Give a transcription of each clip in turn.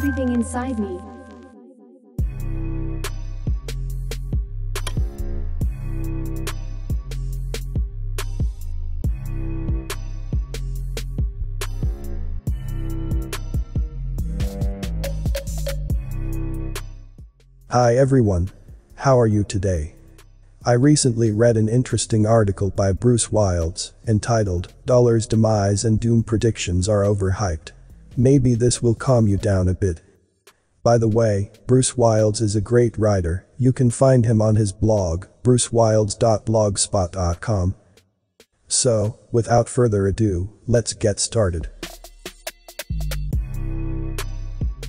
everything inside me. Hi everyone. How are you today? I recently read an interesting article by Bruce Wilds, entitled, Dollar's Demise and Doom Predictions Are Overhyped. Maybe this will calm you down a bit. By the way, Bruce Wilds is a great writer, you can find him on his blog, brucewilds.blogspot.com. So, without further ado, let's get started.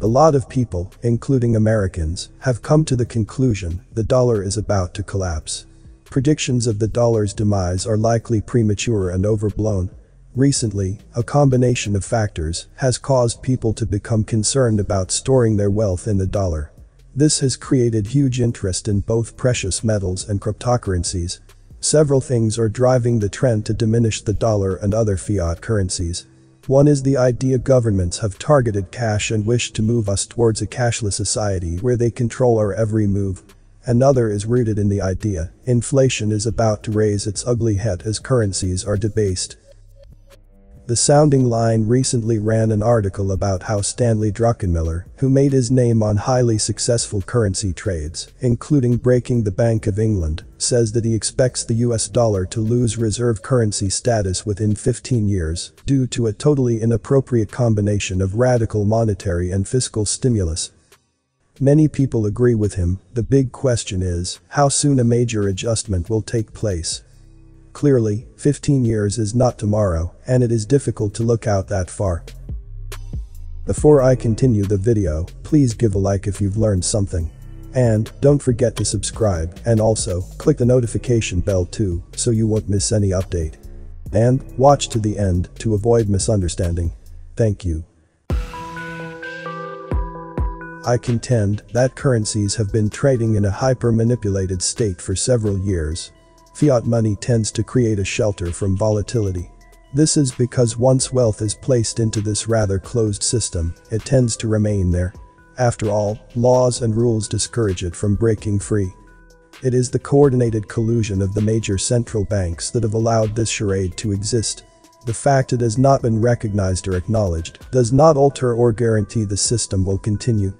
A lot of people, including Americans, have come to the conclusion the dollar is about to collapse. Predictions of the dollar's demise are likely premature and overblown. Recently, a combination of factors has caused people to become concerned about storing their wealth in the dollar. This has created huge interest in both precious metals and cryptocurrencies. Several things are driving the trend to diminish the dollar and other fiat currencies. One is the idea governments have targeted cash and wish to move us towards a cashless society where they control our every move. Another is rooted in the idea inflation is about to raise its ugly head as currencies are debased. The sounding line recently ran an article about how Stanley Druckenmiller, who made his name on highly successful currency trades, including breaking the Bank of England, says that he expects the US dollar to lose reserve currency status within 15 years due to a totally inappropriate combination of radical monetary and fiscal stimulus. Many people agree with him, the big question is, how soon a major adjustment will take place. Clearly, 15 years is not tomorrow, and it is difficult to look out that far. Before I continue the video, please give a like if you've learned something. And, don't forget to subscribe, and also, click the notification bell too, so you won't miss any update. And, watch to the end, to avoid misunderstanding. Thank you. I contend that currencies have been trading in a hyper-manipulated state for several years, Fiat money tends to create a shelter from volatility. This is because once wealth is placed into this rather closed system, it tends to remain there. After all, laws and rules discourage it from breaking free. It is the coordinated collusion of the major central banks that have allowed this charade to exist. The fact it has not been recognized or acknowledged does not alter or guarantee the system will continue.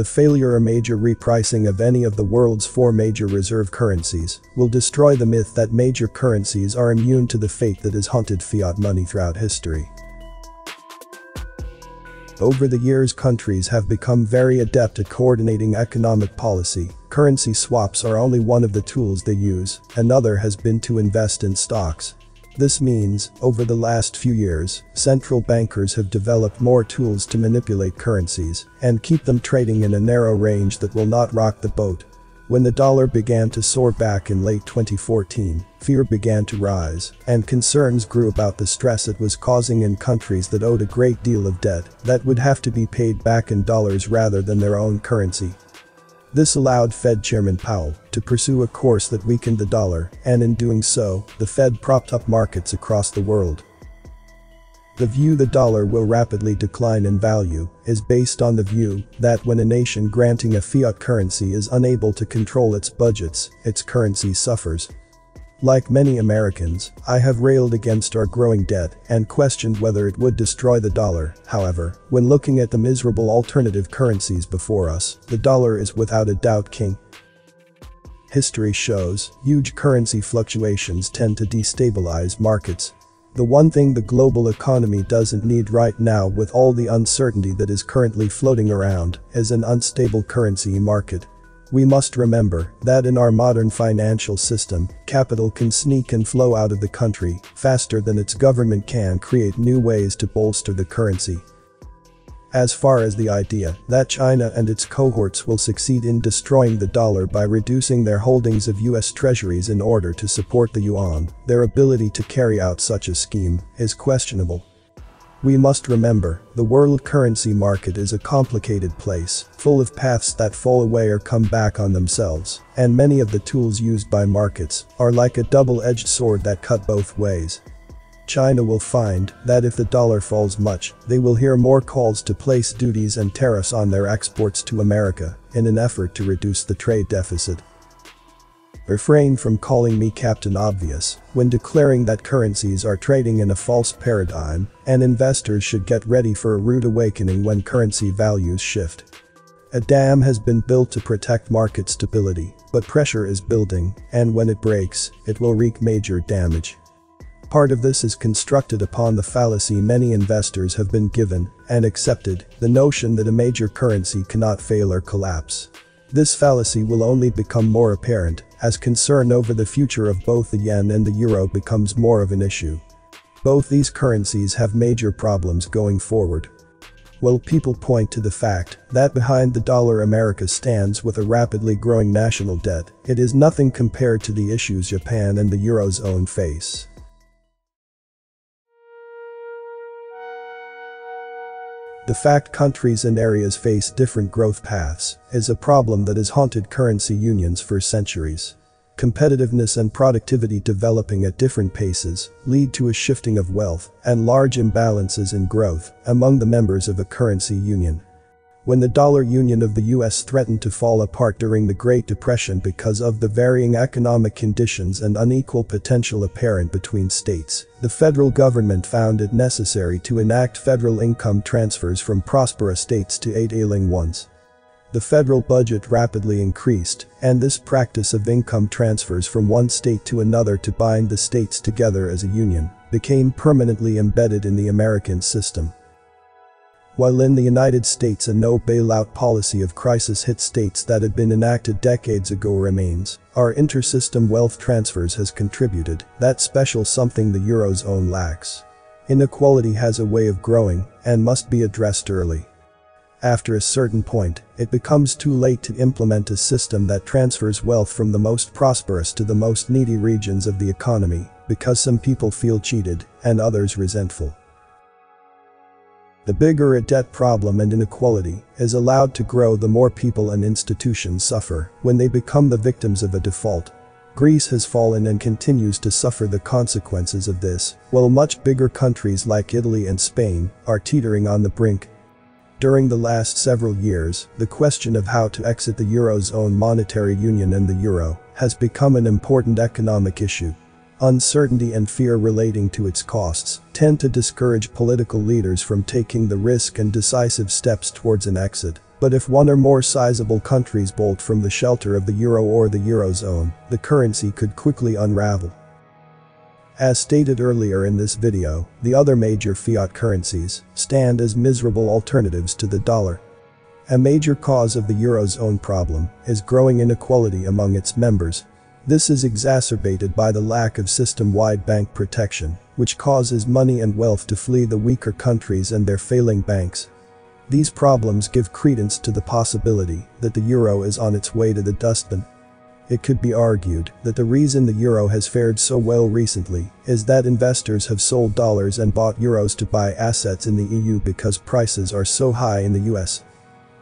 The failure or major repricing of any of the world's four major reserve currencies will destroy the myth that major currencies are immune to the fate that has haunted fiat money throughout history. Over the years countries have become very adept at coordinating economic policy. Currency swaps are only one of the tools they use, another has been to invest in stocks, this means, over the last few years, central bankers have developed more tools to manipulate currencies and keep them trading in a narrow range that will not rock the boat. When the dollar began to soar back in late 2014, fear began to rise, and concerns grew about the stress it was causing in countries that owed a great deal of debt that would have to be paid back in dollars rather than their own currency. This allowed Fed Chairman Powell to pursue a course that weakened the dollar, and in doing so, the Fed propped up markets across the world. The view the dollar will rapidly decline in value is based on the view that when a nation granting a fiat currency is unable to control its budgets, its currency suffers. Like many Americans, I have railed against our growing debt and questioned whether it would destroy the dollar, however, when looking at the miserable alternative currencies before us, the dollar is without a doubt king. History shows, huge currency fluctuations tend to destabilize markets. The one thing the global economy doesn't need right now with all the uncertainty that is currently floating around is an unstable currency market. We must remember that in our modern financial system, capital can sneak and flow out of the country faster than its government can create new ways to bolster the currency. As far as the idea that China and its cohorts will succeed in destroying the dollar by reducing their holdings of US treasuries in order to support the yuan, their ability to carry out such a scheme is questionable. We must remember, the world currency market is a complicated place, full of paths that fall away or come back on themselves, and many of the tools used by markets are like a double-edged sword that cut both ways. China will find that if the dollar falls much, they will hear more calls to place duties and tariffs on their exports to America in an effort to reduce the trade deficit. Refrain from calling me Captain Obvious when declaring that currencies are trading in a false paradigm and investors should get ready for a rude awakening when currency values shift. A dam has been built to protect market stability, but pressure is building, and when it breaks, it will wreak major damage. Part of this is constructed upon the fallacy many investors have been given and accepted, the notion that a major currency cannot fail or collapse. This fallacy will only become more apparent as concern over the future of both the yen and the euro becomes more of an issue. Both these currencies have major problems going forward. While people point to the fact that behind the dollar America stands with a rapidly growing national debt, it is nothing compared to the issues Japan and the Eurozone face. The fact countries and areas face different growth paths is a problem that has haunted currency unions for centuries. Competitiveness and productivity developing at different paces lead to a shifting of wealth and large imbalances in growth among the members of a currency union. When the dollar union of the US threatened to fall apart during the Great Depression because of the varying economic conditions and unequal potential apparent between states, the federal government found it necessary to enact federal income transfers from prosperous states to aid ailing ones. The federal budget rapidly increased, and this practice of income transfers from one state to another to bind the states together as a union became permanently embedded in the American system. While in the United States a no bailout policy of crisis hit states that had been enacted decades ago remains, our intersystem wealth transfers has contributed that special something the Eurozone lacks. Inequality has a way of growing and must be addressed early. After a certain point, it becomes too late to implement a system that transfers wealth from the most prosperous to the most needy regions of the economy because some people feel cheated and others resentful. The bigger a debt problem and inequality is allowed to grow the more people and institutions suffer when they become the victims of a default. Greece has fallen and continues to suffer the consequences of this, while much bigger countries like Italy and Spain are teetering on the brink. During the last several years, the question of how to exit the Eurozone monetary union and the euro has become an important economic issue. Uncertainty and fear relating to its costs tend to discourage political leaders from taking the risk and decisive steps towards an exit. But if one or more sizable countries bolt from the shelter of the euro or the eurozone, the currency could quickly unravel. As stated earlier in this video, the other major fiat currencies stand as miserable alternatives to the dollar. A major cause of the eurozone problem is growing inequality among its members, this is exacerbated by the lack of system-wide bank protection, which causes money and wealth to flee the weaker countries and their failing banks. These problems give credence to the possibility that the euro is on its way to the dustbin. It could be argued that the reason the euro has fared so well recently is that investors have sold dollars and bought euros to buy assets in the EU because prices are so high in the US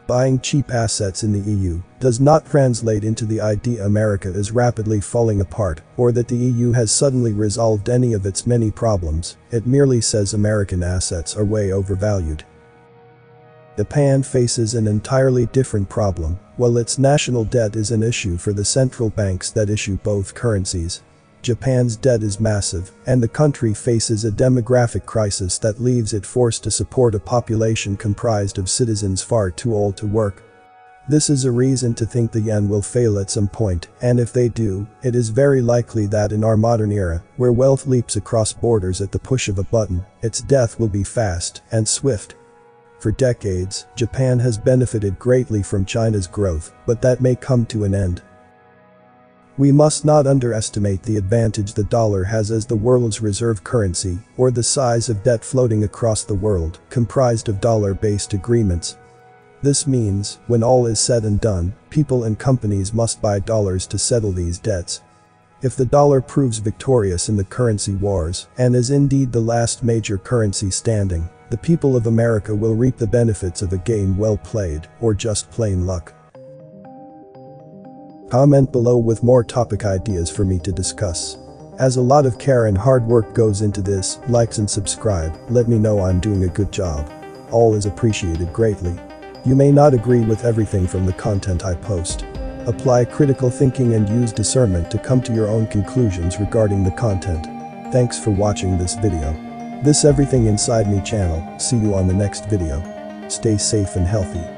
buying cheap assets in the EU does not translate into the idea America is rapidly falling apart or that the EU has suddenly resolved any of its many problems, it merely says American assets are way overvalued. Japan faces an entirely different problem, while its national debt is an issue for the central banks that issue both currencies. Japan's debt is massive, and the country faces a demographic crisis that leaves it forced to support a population comprised of citizens far too old to work. This is a reason to think the yen will fail at some point, and if they do, it is very likely that in our modern era, where wealth leaps across borders at the push of a button, its death will be fast and swift. For decades, Japan has benefited greatly from China's growth, but that may come to an end. We must not underestimate the advantage the dollar has as the world's reserve currency or the size of debt floating across the world comprised of dollar-based agreements. This means, when all is said and done, people and companies must buy dollars to settle these debts. If the dollar proves victorious in the currency wars and is indeed the last major currency standing, the people of America will reap the benefits of a game well played or just plain luck. Comment below with more topic ideas for me to discuss. As a lot of care and hard work goes into this, likes and subscribe, let me know I'm doing a good job. All is appreciated greatly. You may not agree with everything from the content I post. Apply critical thinking and use discernment to come to your own conclusions regarding the content. Thanks for watching this video. This Everything Inside Me channel, see you on the next video. Stay safe and healthy.